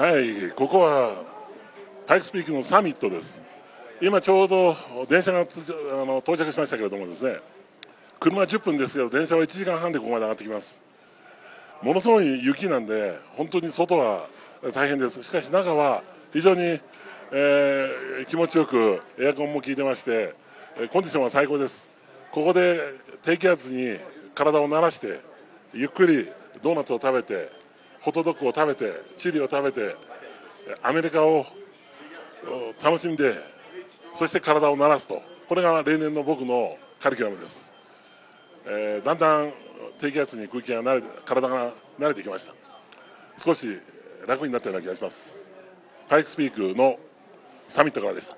はい、ここはパイクスピークのサミットです。今ちょうど電車がつあの到着しましたけれどもですね、車10分ですけど電車は1時間半でここまで上がってきます。ものすごい雪なんで本当に外は大変です。しかし中は非常に、えー気持ちよくエアコンも効いてまして、コンディションは最高です。ここで低気圧に体を慣らしてゆっくりドーナツを食べてホットドッグを食べてチリを食べてアメリカを楽しんでそして体を慣らすと。これが例年の僕のカリキュラムです、えーだんだん低気圧に空気が慣れ体が慣れてきました。少し楽になったような気がします。パイクスピークのサミットからでした。